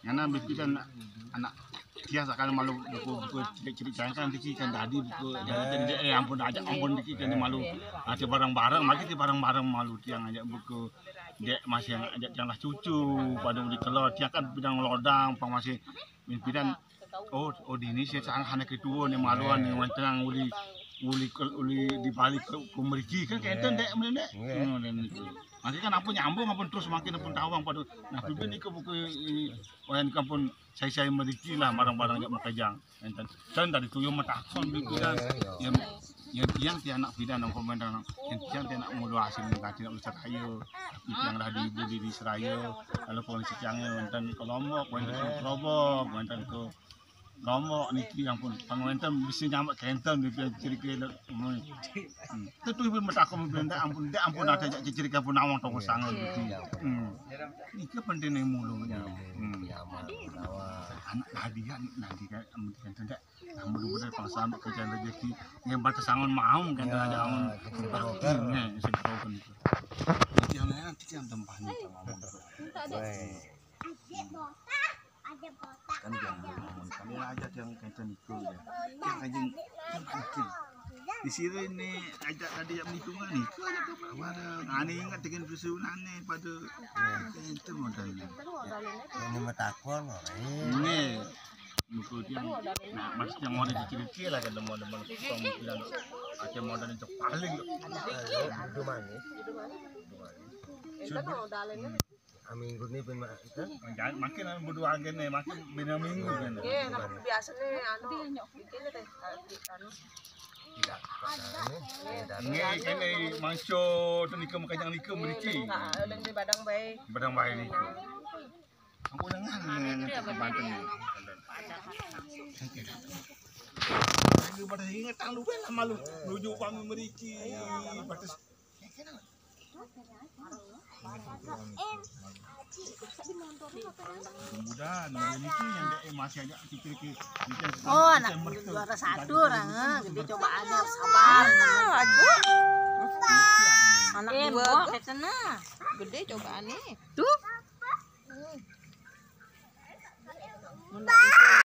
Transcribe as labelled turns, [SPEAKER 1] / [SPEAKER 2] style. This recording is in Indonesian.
[SPEAKER 1] Karena bikin kan anak biasa kan malu buku buku jangan kan diki kan tadi buku jadi eh ampun aja ampun diki kan malu. Ada barang-barang lagi di barang-barang malu tiang aja buku dia masih yang ajak yang lah cucu pada di kelot dia kan bidang lodang pang masih pimpinan oh oh di ini sih sangat hanya kedua nih maluan nih wantang uli uli uli di balik kumeriki kan kayak itu ndak mulai ndak nanti kan apa nyambung apa terus makin apa tawang pada nah tapi ini kebuka eh, eh, wayan kampun saya saya meriki lah barang-barang yang mereka enten entah saya dari tuh yang matakon begitu dan yang yang tiang tiang anak bidan nang komentar nang yang tiang tiang anak mulu asin nang kacil nang besar kayu yang lah di ibu di Israel. Lalu polisi tiangnya entah kelompok entah kelompok entah ke Lombok niki yang pun pangwenten bisa nyamak kenten di ciri ke itu tuh ibu metakon benda ampun. Dia ampun ada jak ciri ke pun awang toko sangat gitu. hmm. Niki penting mulu hmm. anak hadiah nanti kan amun kenten dak amun bener pangsam kerjaan rezeki yang batas sangon mau kan ada amun Nih, sing kroken itu. Jadi yang nanti yang tempatnya ngomong. Kan yang ngomong kami aja yang kaitan itu ya. Yang yang mungkin. Di sini nih ajak tadi yang hitungan nih. Kau aja ke bawah Ani ingat dengan susunan nih pada itu modalnya.
[SPEAKER 2] Ini metakon,
[SPEAKER 1] Ini buku yang nah mas yang model kecil-kecil lah kan model-model pemikiran ada model itu paling
[SPEAKER 2] itu mana?
[SPEAKER 3] Itu tuh modalnya.
[SPEAKER 2] Aminggu ini pun itu.
[SPEAKER 1] Jangan makin anu berdua agen nih, makin bina minggu kan.
[SPEAKER 3] Iya, nah biasa nih anu bikin deh anu.
[SPEAKER 2] Tidak.
[SPEAKER 1] Ini kene manco tu nikah makanya nikah memiliki.
[SPEAKER 3] Enggak, yang di badang baik.
[SPEAKER 1] Badang bayi ni. Aku dengar ke Banten ni. Lagi pada ingat tang lu kan malu nuju kami meriki batas mudah
[SPEAKER 4] Oh, anak juara satu orang, gede cobaannya sabar.
[SPEAKER 3] Aku anak tuh gede.
[SPEAKER 4] Tuh.
[SPEAKER 3] Mun nggak bisa